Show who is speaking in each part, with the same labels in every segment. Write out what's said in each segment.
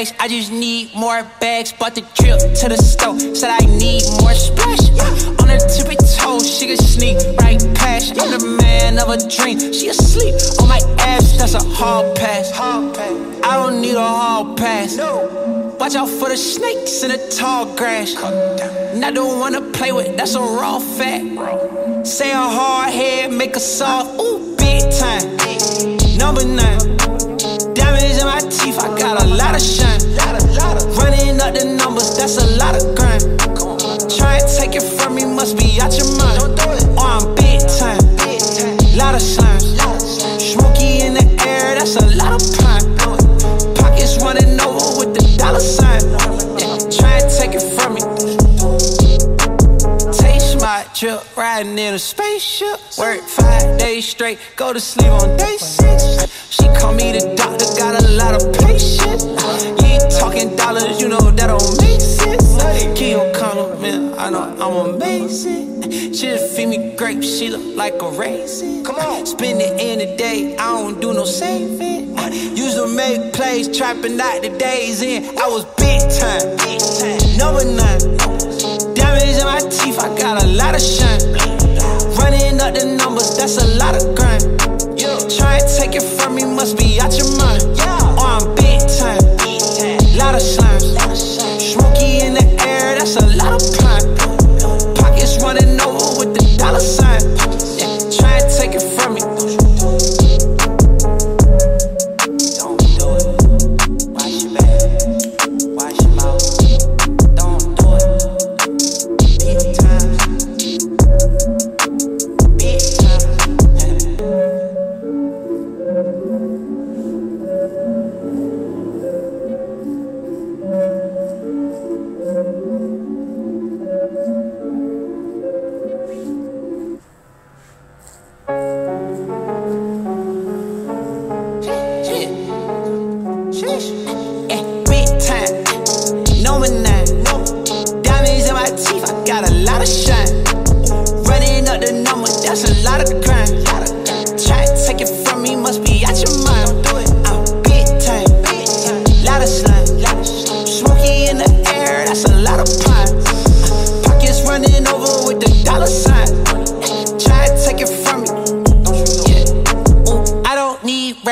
Speaker 1: I just need more bags. Bought the trip to the store, said I need more splash. Yeah. On her tippy toes, she can sneak right past. I'm the man of a dream, she asleep on my ass. That's a hall pass. I don't need a hall pass. No. Watch out for the snakes in the tall grass. Not the one to play with, that's a raw fact. Say a hard head, make a soft, ooh, big time. Number nine. Diamonds in my teeth, I got go to sleep on day six. She call me the doctor, got a lot of patience. You ain't talking dollars, you know that don't make sense. Keep on compliment, I know I'm amazing. She just feed me grapes, she look like a raisin. Come on, spend it in the day, I don't do no saving. Used to make plays, trapping out the days in. I was big time, number nine. Diamonds in my teeth, I got a lot of shine. Running up the numbers, that's a lot of grind. Take it from me, must be out your mind. Or oh, I'm big time, lot of slimes. Smoky in the air, that's a lot of pine.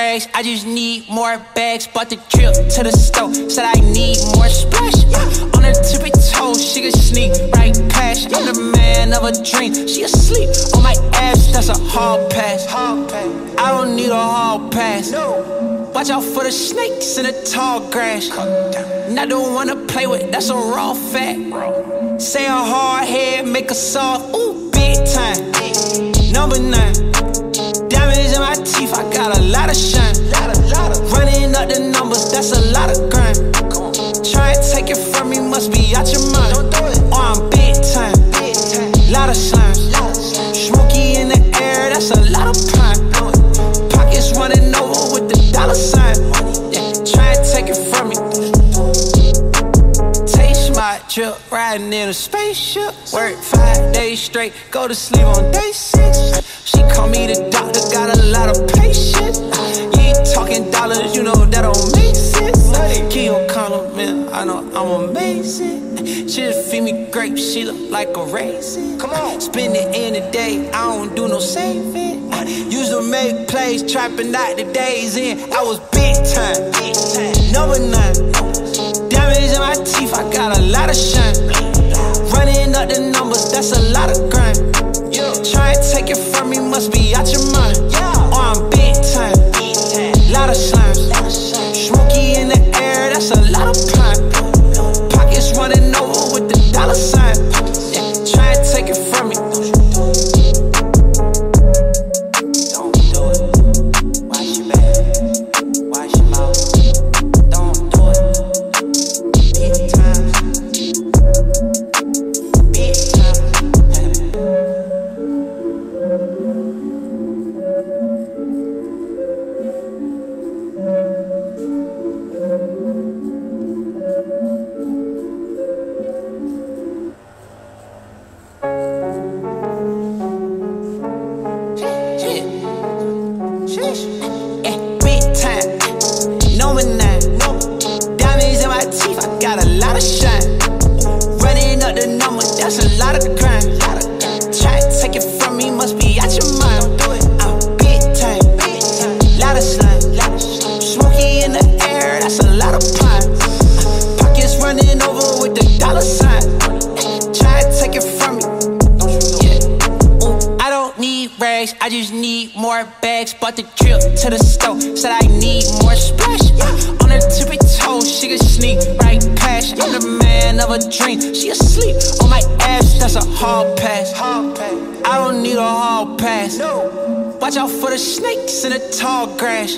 Speaker 1: Rags, I just need more bags. Bought the trip to the store, said I need more splash. Yeah. On her tippy she can sneak right past. I'm the man of a dream, she asleep on my ass. That's a hall pass. I don't need a hall pass. No. Watch out for the snakes in the tall grass. i don't the one to play with, that's a raw fact. Say a hard head, make a soft, ooh, big time. Number nine. Got a lot of shine. Running up the numbers, that's a lot of grind. Try and take it from me, must be out your mind. Or I'm big time, lot of slimes. Smoky in the air, that's a lot of pine. Pockets running over with the dollar sign. Try and take it from me. Taste my trip, riding in a spaceship. Work five days straight, go to sleep on day six. Amazing. She just feed me grapes, she look like a raisin. Come on, spend it in the day, I don't do no saving. Used to make plays, trapping out the days in. I was big time, number nine. Diamonds in my teeth, I got a lot of shine. Running up the numbers, that's a lot of grind. Bags. Bought the trip to the store, said I need more splash. On her tippy toes, she can sneak right past. I'm the man of a dream, she asleep on my ass. That's a hall pass. I don't need a hall pass. No. Watch out for the snakes in the tall grass.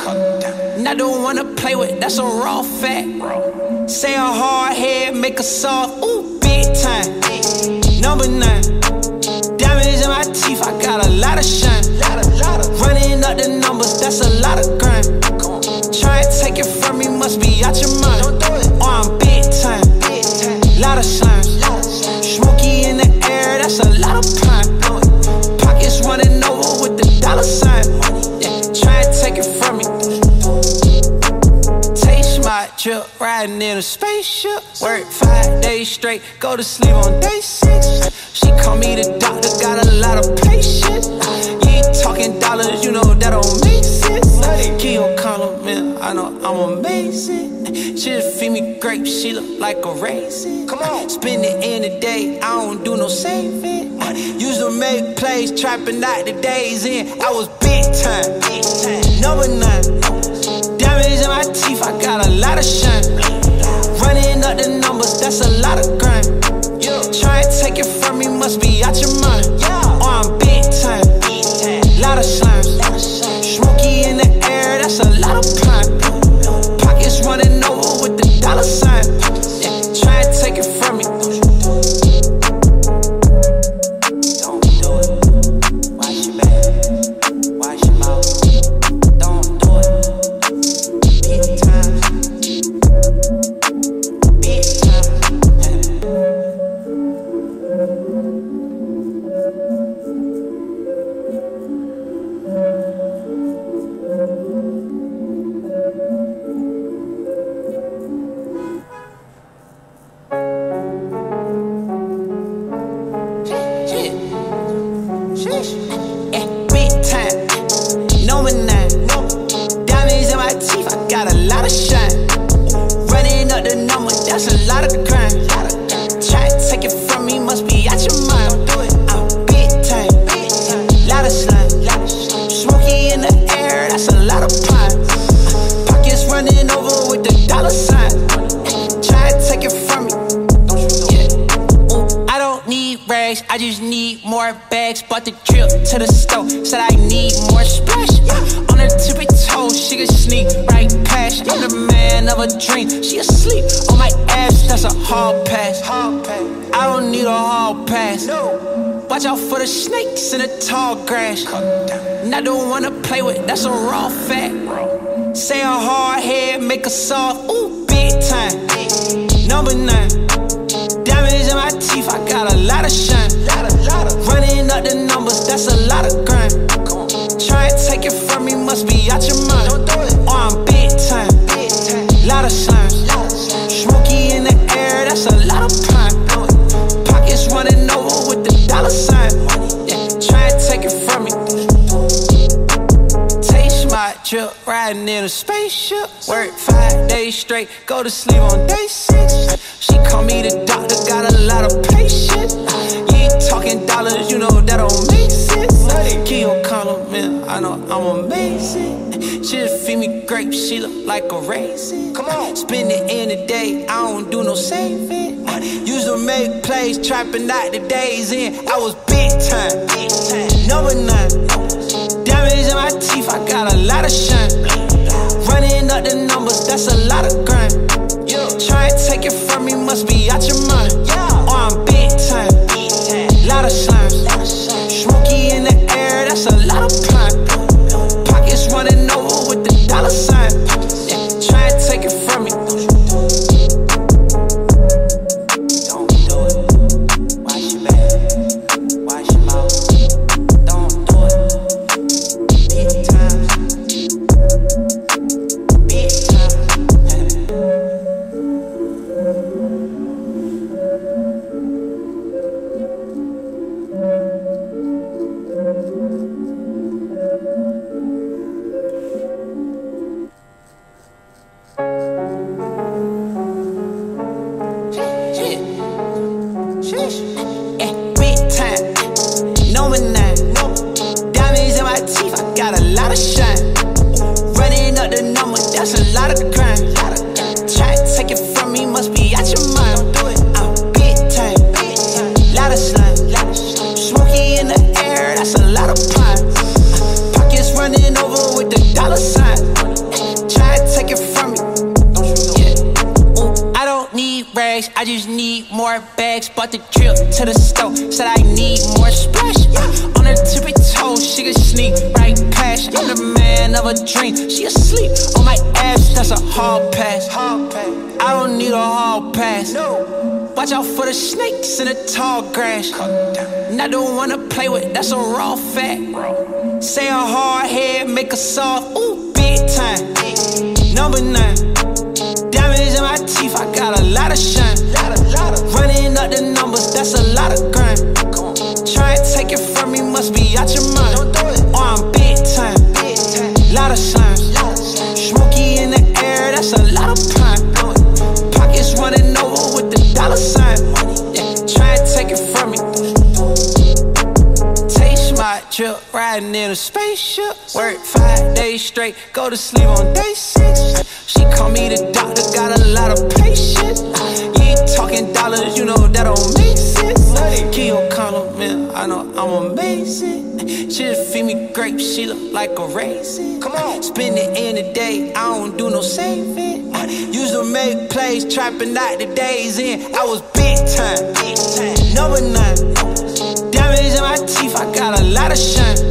Speaker 1: And I don't wanna play with, that's a raw fact. Say a hard head, make a soft, ooh, big time. Number nine. Try and take it from me, must be out your mind. don't Oh, I'm big time. Lot of slime. Smoky in the air, that's a lot of pine. Pockets running over with the dollar sign. Yeah, try and take it from me. Taste my trip, riding in a spaceship. Work five days straight, go to sleep on day six. She call me the doctor, got a lot of patience. Just feed me grapes, she look like a raisin. Come on, spend it in the day, I don't do no saving. Used to make plays, trapping out the days in. I was big time, big time. number nine. Diamonds in my teeth, I got a lot of shine. Running up the numbers, that's a lot of. Sheesh. Eh, big time. Number nine. More bags. Bought the trip to the store, said I need more splash. On her tippy she can sneak right past. I'm the man of a dream, she asleep on my ass. That's a hall pass. I don't need a hall pass. No. Watch out for the snakes in the tall grass. And I don't wanna play with, that's a raw fact. Say a hard head, make a soft, ooh, big time. Number nine. Diamonds in my teeth, I got a lot of shine. That's a lot of crime. Try and take it from me, must be out your mind. Oh, I'm big time, lot of slime. Smoky in the air, that's a lot of pine. Pockets running over with the dollar sign. Yeah, try and take it from me. Taste my trip, riding in a spaceship. Work five days straight, go to sleep on day six. She call me the doctor, got a lot of patience. Talking dollars, you know that don't make sense. Keep on man, I know I'm amazing. She just feed me grapes, she look like a raisin. Come on, spend it in the day, I don't do no saving. Used to make plays, trapping out the days in. I was big time, number nine. Diamonds in my teeth, I got a lot of shine. Running up the numbers, that's a lot of crime. Try and take it from me, must be out your mind. Bought the drip to the store. Said I need more splash. Uh, on her tippy she can sneak right past. I'm the man of a dream. She asleep on my ass, that's a hall pass. I don't need a hall pass. Watch out for the snakes in the tall grass. And I don't wanna play with, that's a raw fact. Bro. Say a hard head, make a soft, ooh, big time. Number nine. Diamonds in my teeth, I got a lot of shine. The numbers, that's a lot of grind. Try and take it from me, must be out your mind. Or oh, I'm big time. Lot of signs. Smoky in the air, that's a lot of pine. Pockets running over with the dollar sign. Try and take it from me. Taste my drip, riding in a spaceship. Work five days straight, go to sleep on day six. She call me the doctor, got a lot of patience. You ain't talking dollars, you know I'm amazing. She just feed me grapes, she look like a raisin. Come on, spend it in the day, I don't do no saving. Used to make plays, trapping out the days in. I was big time, number nine. Diamonds in my teeth, I got a lot of shine.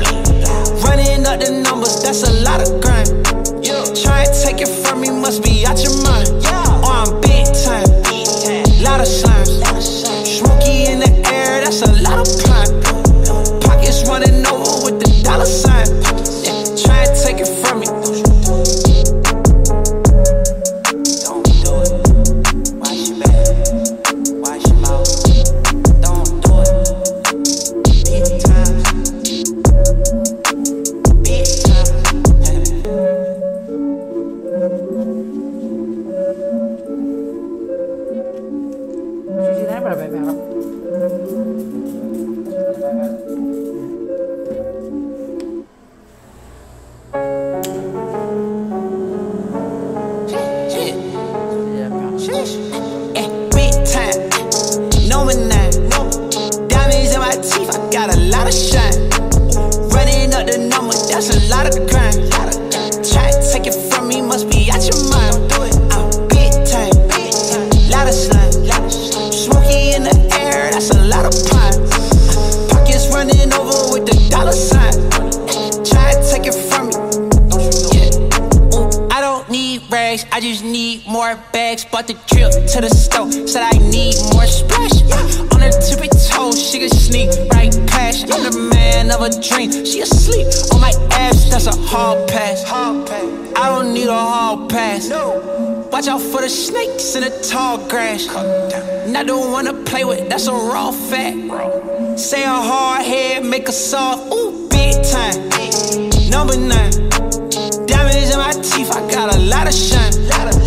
Speaker 1: The drip to the store, said I need more splash. On her tippy she can sneak right past. I'm the man of a dream, she asleep on my ass, that's a hall pass. Hard pass. I don't need a hall pass. No. Watch out for the snakes in the tall grass. And I don't wanna play with, that's a raw fact. Say a hard head, make a soft, ooh, big time. Number nine. Diamonds in my teeth, I got a lot of shine.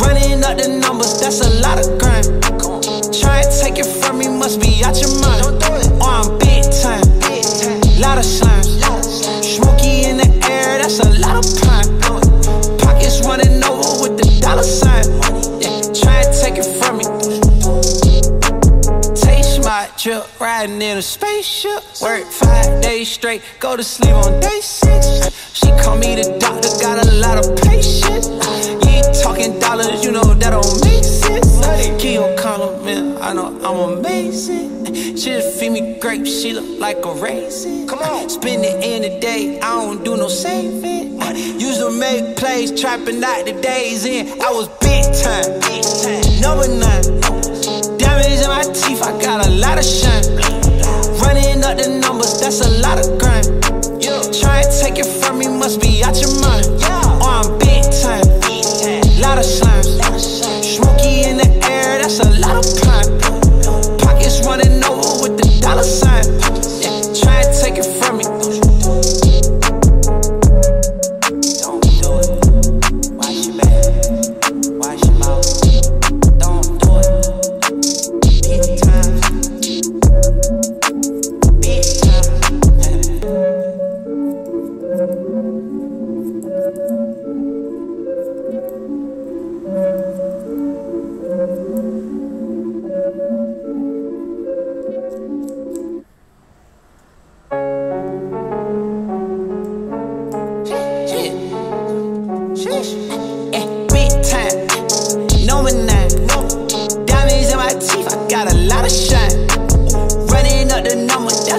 Speaker 1: Running up the numbers, that's a lot of grind. Try and take it from me, must be out your mind. Or oh, I'm big time, lot of signs. Smoky in the air, that's a lot of pine. Pockets running over with the dollar sign. Yeah, try and take it from me. Taste my drip, riding in a spaceship. Work five days straight, go to sleep on day six. She call me the doctor, got a lot of patience. Talking dollars, you know that don't make sense. Keep your compliment, I know I'm amazing. She just feed me grapes, she look like a raisin. Come on, spend it in the day, I don't do no saving. Used to make plays, trapping out the days in. I was big time, number nine. Diamonds in my teeth, I got a lot of shine. Running up the numbers, that's a lot of grind. Try and take it from me, must be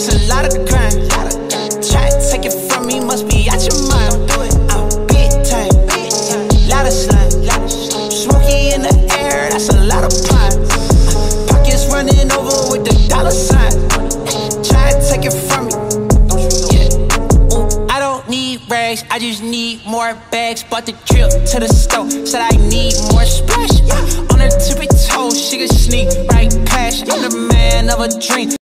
Speaker 1: of crime. Try to take it from me, must be out your mind. I'm big time, lot of slime. Smoky in the air, that's a lot of pine. Pockets running over with the dollar sign. Try to take it from me. Yeah. Ooh, I don't need rags, I just need more bags. Bought the drip to the store, said I need more splash. Uh, on her tippy toes, she could sneak right past. I'm the man of a dream.